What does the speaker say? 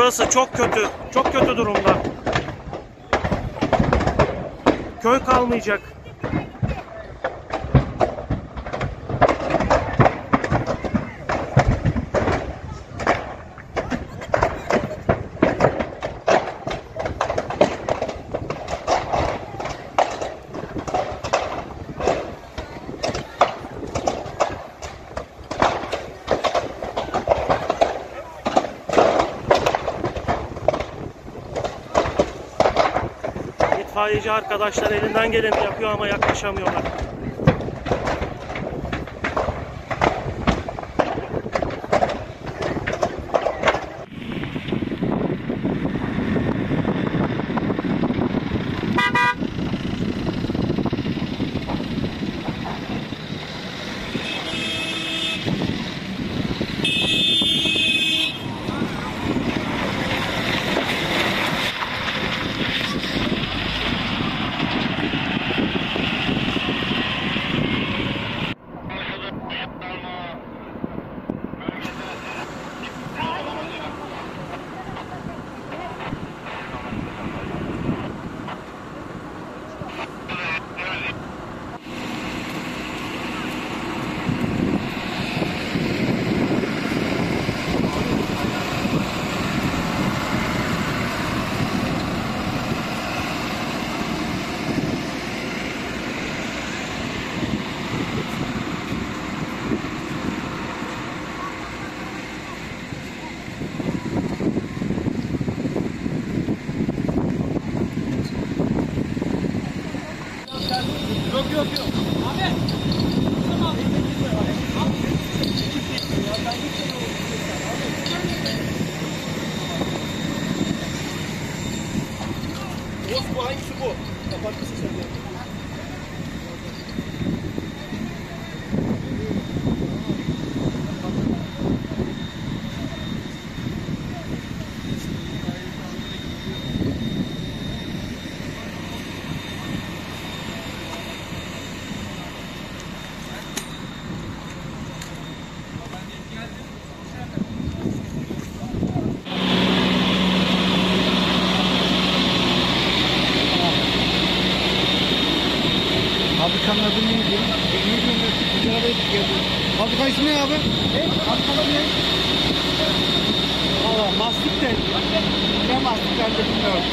Burası çok kötü. Çok kötü durumda. Köy kalmayacak. İtfaiyeci arkadaşlar elinden geleni yapıyor ama yaklaşamıyorlar. Fabrikanın Fabrika ismi ne abi? Ne? Fabrikada ne? Valla mastik de. Ne mastikler de bilmiyorum.